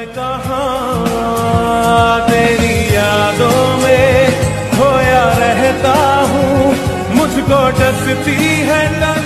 मैं कहा? तेरी यादों में खोया रहता हूँ। मुझको डसती है तन्हाई